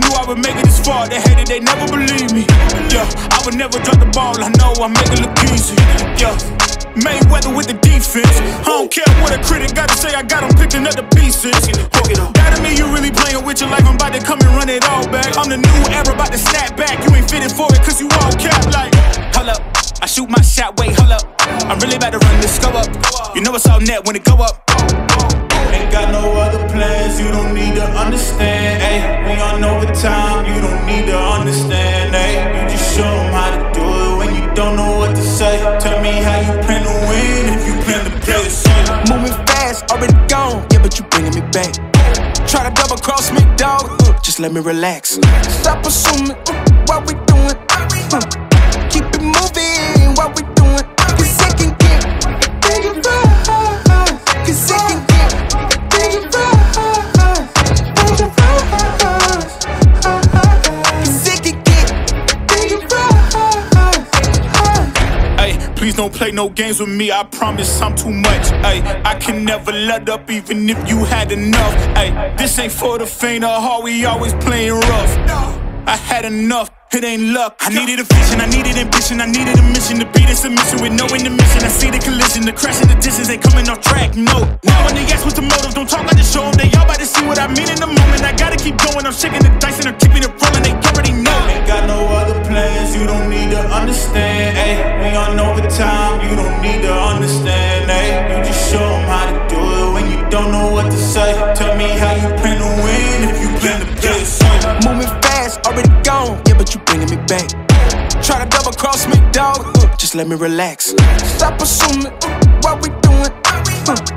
this far, they hated, they never believe me. Yeah, I would never drop the ball, I know I make it look easy. Yeah. Mayweather with the defense. I don't care what a critic gotta say, I got him picking up the pieces. That to me, you really playing with your life. I'm about to come and run it all back. I'm the new era, about to snap back. You ain't fitting for it, cause you all cap like. Hold up, I shoot my shot, wait, hold up. I'm really about to run this go up. You know it's all net when it go up. Ain't got no other plans, understand. Ay, we on overtime, you don't need to understand. Ay, you just show them how to do it when you don't know what to say. Tell me how you plan to win if you plan to play the same. Moving fast, already gone, yeah, but you bringing me back. Try to double cross me, dog, uh, just let me relax. Stop assuming uh, what we please don't play no games with me. I promise I'm too much. Ay, I can never let up even if you had enough. Ay, this ain't for the faint of heart. We always playing rough. I had enough. It ain't luck. I needed a vision, I needed ambition, I needed a mission to beat a submission with no intermission. I see the collision, the crash in the distance ain't coming off track. No. Now when they ask what's the motive, don't talk like the show 'em. They all about to see what I mean in the moment. I gotta keep going. I'm shaking the dice and I'm keeping it rolling. What to say. Tell me how you plan to win if you plan to play the same. Moving fast, already gone, yeah, but you bringing me back. Try to double cross me, dog, just let me relax. Stop assuming what we doing. Uh,